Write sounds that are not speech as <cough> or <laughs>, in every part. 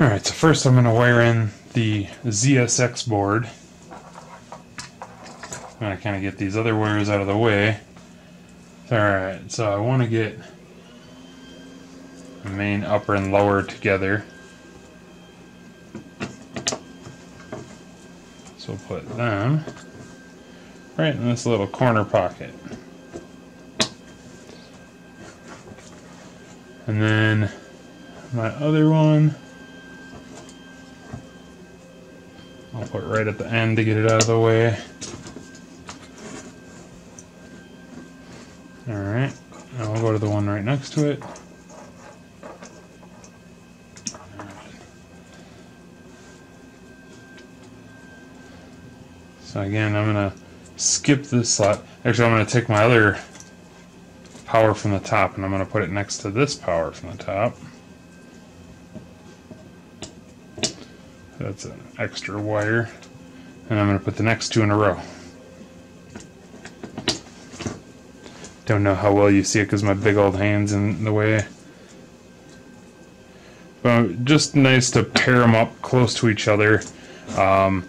Alright, so first I'm going to wire in the ZSX board. I'm going to kind of get these other wires out of the way. Alright, so I want to get the main upper and lower together. So we'll put them right in this little corner pocket. And then my other one I'll put right at the end to get it out of the way. Alright, now we'll go to the one right next to it. So again, I'm going to skip this slot. Actually, I'm going to take my other power from the top and I'm going to put it next to this power from the top. That's an extra wire. And I'm going to put the next two in a row. Don't know how well you see it because my big old hand's in the way. But just nice to pair them up close to each other. Um,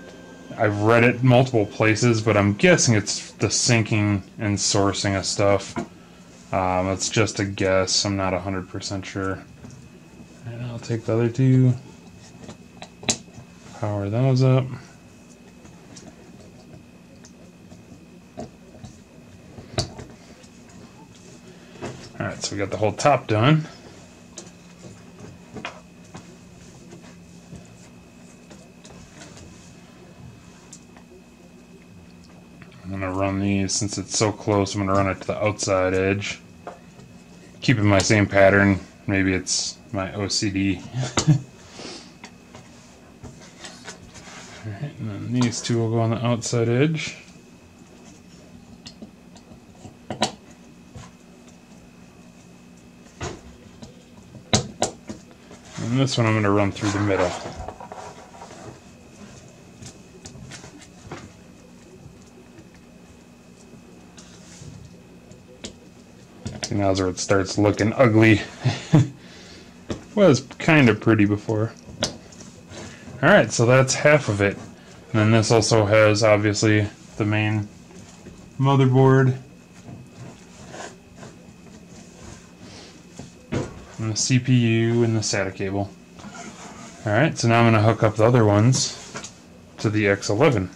I've read it multiple places, but I'm guessing it's the sinking and sourcing of stuff. Um, it's just a guess. I'm not 100% sure. And I'll take the other two power those up. Alright, so we got the whole top done. I'm going to run these, since it's so close, I'm going to run it to the outside edge. Keeping my same pattern, maybe it's my OCD. <laughs> And then these two will go on the outside edge. And this one I'm going to run through the middle. See, now's where it starts looking ugly. <laughs> Was kind of pretty before. Alright, so that's half of it. And then this also has, obviously, the main motherboard. And the CPU and the SATA cable. Alright, so now I'm going to hook up the other ones to the X11.